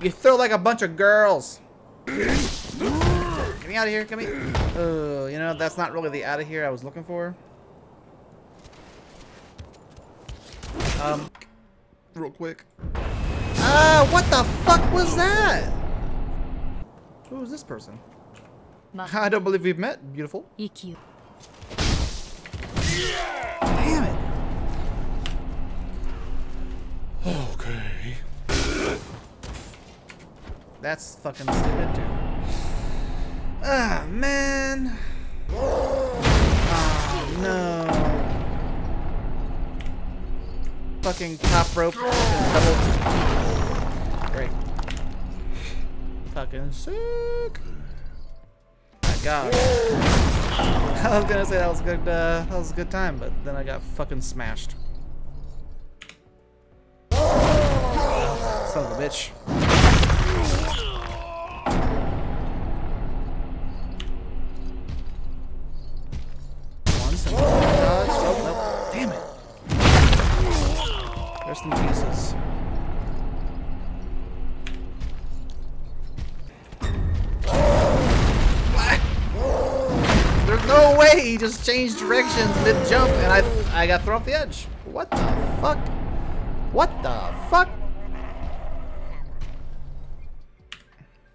You throw like a bunch of girls. Get me out of here. Get me. Oh, you know, that's not really the out of here I was looking for. Um, real quick. Ah, what the fuck was that? Who is this person? I don't believe we've met, beautiful. 息を Damn it. Okay. That's fucking stupid too. Ah, man. Oh, no. Fucking top rope. Fucking double. Great. Fucking sick. My god. I was gonna say that was good, uh, that was a good time, but then I got fucking smashed. Son of a bitch. And dodge. Oh, nope. Damn it. Rest in pieces. There's no way he just changed directions mid jump and I I got thrown off the edge. What the fuck? What the fuck?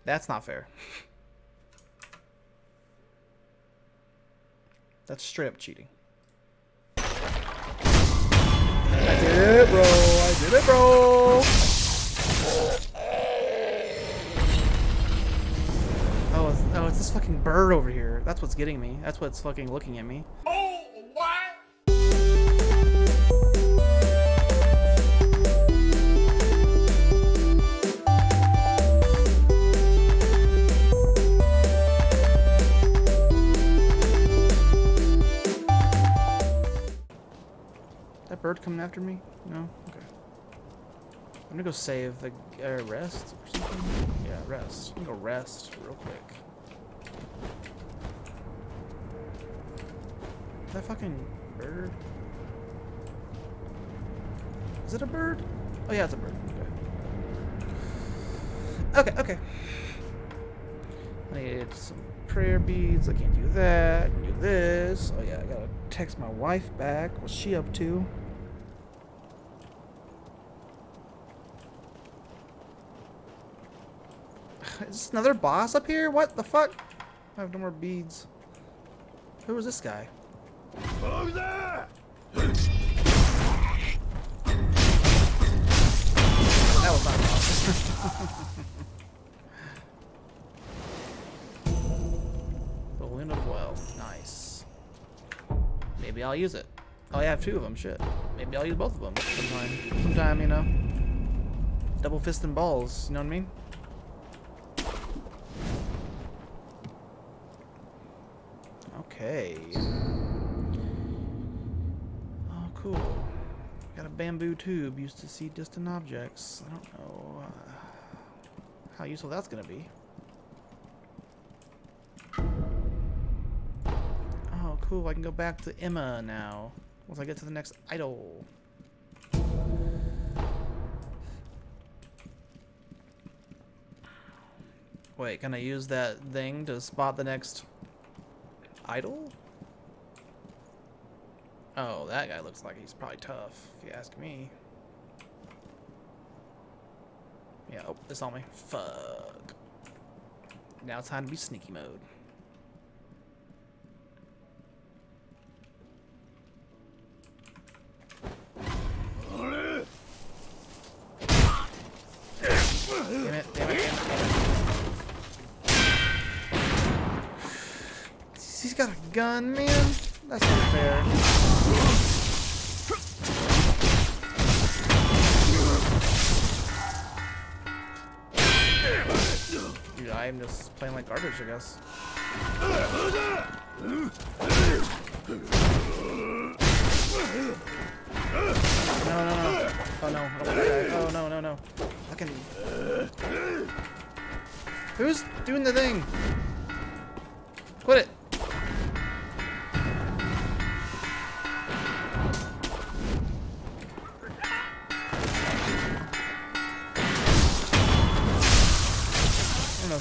That's not fair. That's straight up cheating. I did it, bro. I did it, bro. Oh, it's, oh, it's this fucking bird over here. That's what's getting me. That's what's fucking looking at me. Coming after me? No? Okay. I'm gonna go save the uh, rest or something. Yeah, rest. I'm gonna go rest real quick. That fucking bird. Is it a bird? Oh yeah, it's a bird. Okay. Okay, okay. I need some prayer beads. I can't do that. I can do this. Oh yeah, I gotta text my wife back. What's she up to? Is this another boss up here? What the fuck? I have no more beads. Who is this guy? That was not a boss. the Wind of Well. Nice. Maybe I'll use it. Oh, I have two of them. Shit. Maybe I'll use both of them sometime. Sometime, you know. Double fist and balls. You know what I mean? Okay. Oh, cool. Got a bamboo tube used to see distant objects. I don't know uh, how useful that's gonna be. Oh, cool. I can go back to Emma now. Once I get to the next idol. Wait, can I use that thing to spot the next Oh, that guy looks like he's probably tough, if you ask me. Yeah, oh, it's on me. Fuck. Now it's time to be sneaky mode. Gun, man. That's not fair. Dude, I'm just playing like garbage, I guess. No, no, no. Oh no, I. Oh no, no, no. Fucking. Who's doing the thing? Quit it.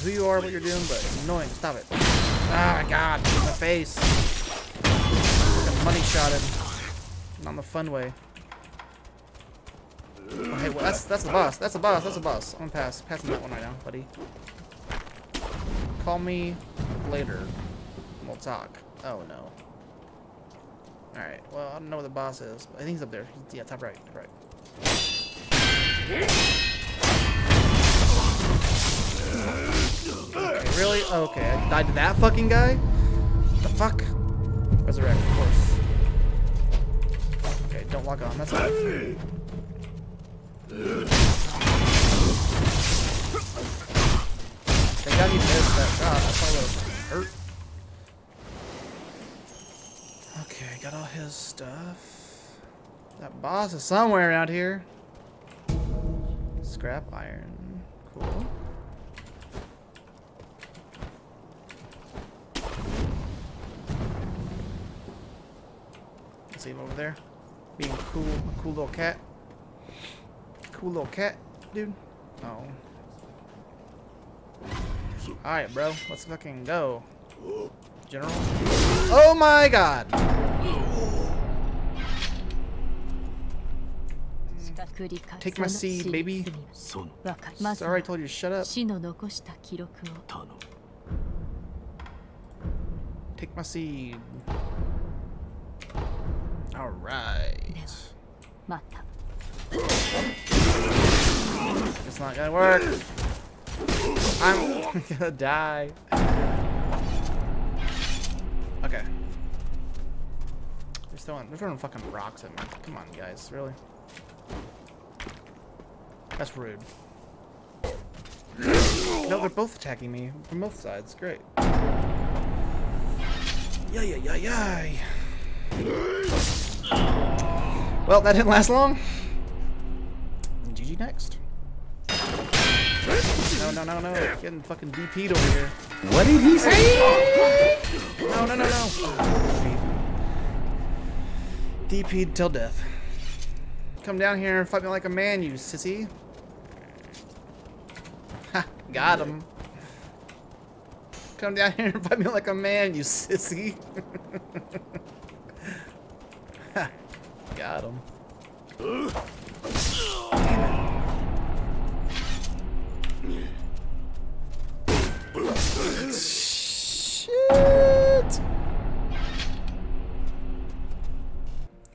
Sure what you're doing, but it's annoying. Stop it. Ah, oh god, in my face. Fucking money shot him. Not in the fun way. Oh, hey, well, that's that's the boss. That's the boss. That's the boss. I'm gonna pass. Passing that one right now, buddy. Call me later. We'll talk. Oh no. Alright, well, I don't know where the boss is, but I think he's up there. Yeah, top right, top right. Really? Oh, okay, I died to that fucking guy? The fuck? Resurrect, of course. Okay, don't walk on, that's fine. Thank God you missed that shot. That probably would have hurt. Okay, got all his stuff. That boss is somewhere around here. Scrap iron. Cool. See him over there. Being cool, a cool little cat. Cool little cat, dude. Oh. Alright, bro. Let's fucking go. General. Oh my god! Take my seed, baby. Sorry, I told you to shut up. Take my seed. Alright. It's not gonna work. I'm gonna die. Okay. They're throwing, they're throwing fucking rocks at me. Come on, guys. Really? That's rude. No, they're both attacking me from both sides. Great. Yeah, yeah, yeah, yeah. Well, that didn't last long. GG next. No, no, no, no. Getting fucking DP'd over here. What did he say? No, no, no, no. DP'd till death. Come down here and fight me like a man, you sissy. Ha, got him. Come down here and fight me like a man, you sissy. got him. Shit!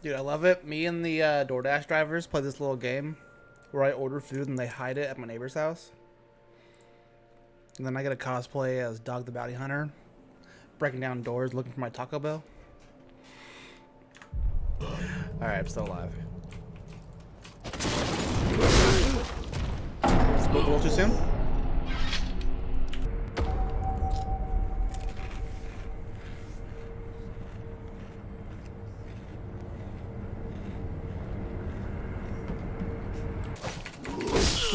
Dude, I love it. Me and the uh, DoorDash drivers play this little game where I order food and they hide it at my neighbor's house. And then I get a cosplay as Dog the Bounty Hunter, breaking down doors looking for my Taco Bell. Alright, I'm still alive. Spoke a little too soon?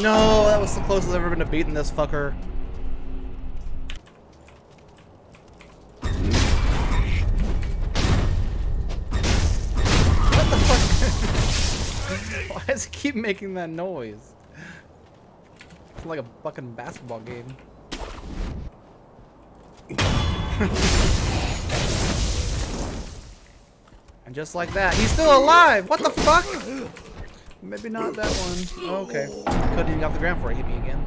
No, that was the closest I've ever been to beating this fucker. Why does it keep making that noise? It's like a fucking basketball game. and just like that, he's still alive! What the fuck? Maybe not that one. Oh, okay. Couldn't even get off the ground before he hit me again.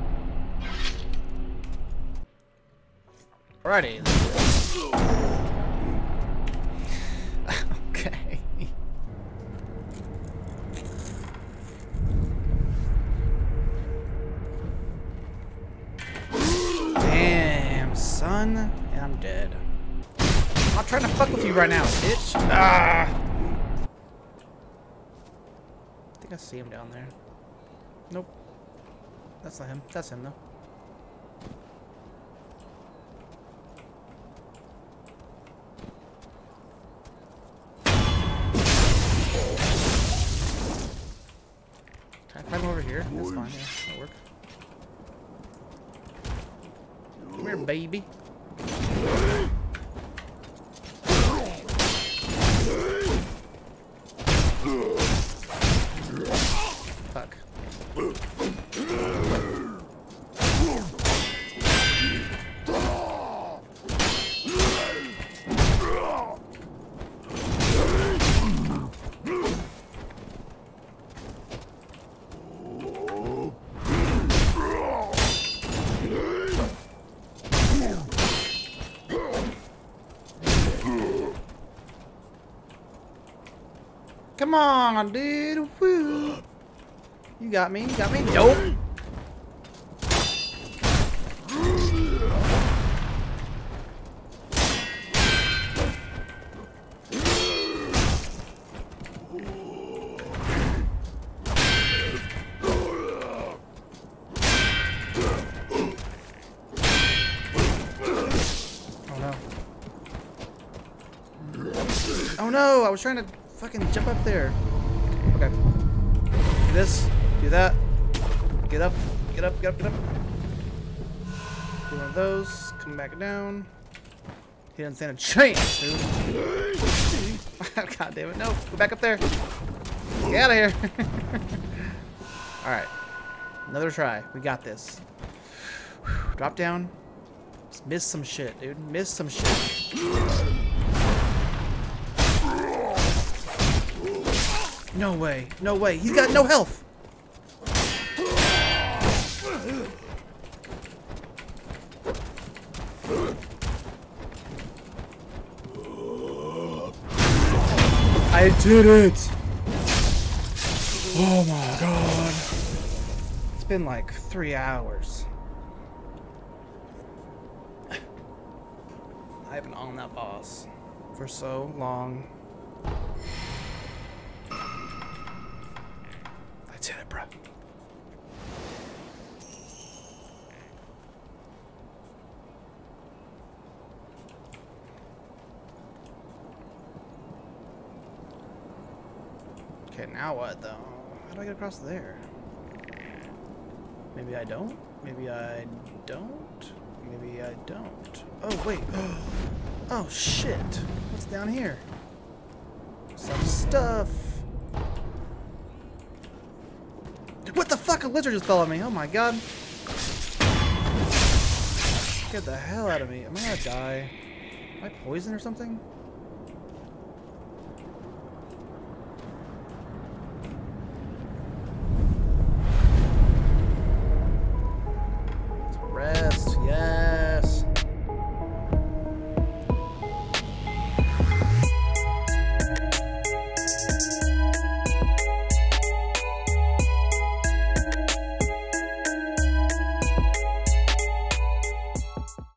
Alrighty. okay. And I'm dead. I'm not trying to fuck with you right now, bitch. Ah! think I see him down there. Nope. That's not him. That's him, though. Can I find over here? That's fine, yeah. That'll work. Come here, baby. Come on, dude. Woo. You got me. You got me. Nope. Oh, oh no, I was trying to fucking jump up there. This, do that. Get up, get up, get up, get up. Do one of those, come back down. He doesn't stand a chance, dude. God damn it, no, go back up there. Get out of here. Alright. Another try. We got this. Drop down. Miss some shit, dude. Miss some shit. No way. No way. He's got no health. I did it! Oh my god. It's been like three hours. I've been on that boss for so long. Now what, though? How do I get across there? Maybe I don't? Maybe I don't? Maybe I don't. Oh, wait. Oh, shit. What's down here? Some stuff. What the fuck? A lizard just fell on me. Oh my god. Get the hell out of me. Am I gonna die? Am I poisoned or something?